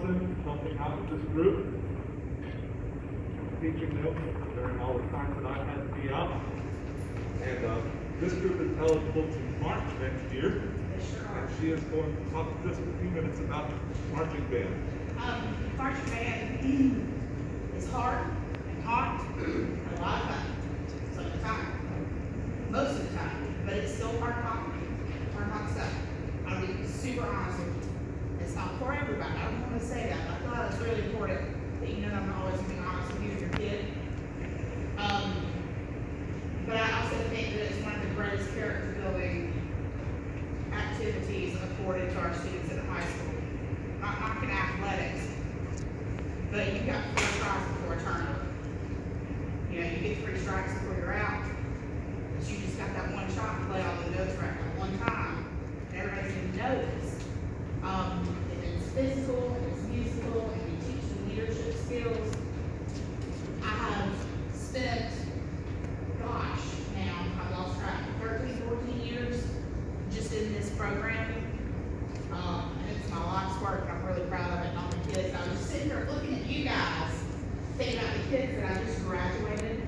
Carlson, helping out with this group, teaching them during all the times that I've had to be out. And, uh, this group is eligible to march next year. Sure. And she is going to talk just a few minutes about marching band. Um, marching band is hard and hot and a lot of fun some of the time. Most of the time, but it's still hard hot, hard hot stuff. I'll be super honest with you. It's not for everybody. I don't wanna say that, but I thought it's really important that you know I'm always being honest with you and your kid. Um, but I also think that it's one of the greatest character building activities afforded to our students in high school. Not knocking athletics, but you've got four tries before a turnover. You know, you get three strikes before you're out, but you just got that one shot to play on the nose rack at one time, and everybody's gonna know this. Um, if it's physical, if it's musical, if you teach them leadership skills. I have spent, gosh, now, I've lost track, 13, 14 years just in this program. Um, and it's my life's work, and I'm really proud of it, not the kids. I was just sitting here looking at you guys, thinking about the kids that I just graduated,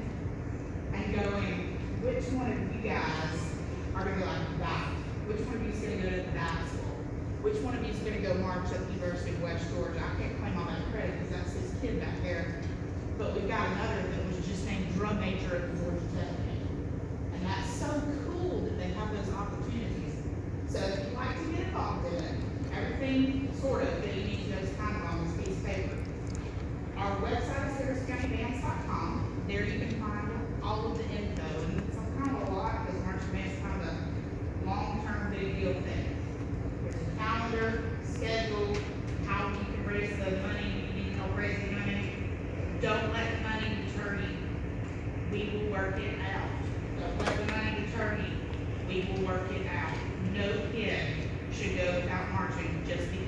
and going, which one of you guys are gonna be like that? Which one of you is gonna go to that school? Which one of you is gonna go march at the University of West Georgia? I can't claim all that credit, because that's his kid back there. But we've got another that was just named drum major at the Georgia Tech. And that's so cool that they have those opportunities. So if you'd like to get involved in it, everything sort of that you need to know is kind of on this piece of paper. Our website is harriscountybands.com. There you can find all of the info, and it's kind of a lot, because marching band's kind of a long-term big deal thing. There's a calendar, schedule, how you can raise the money, you need help raising money. Don't let money deter you. We will work it out. Don't let the money deter you. We will work it out. No kid should go without marching just because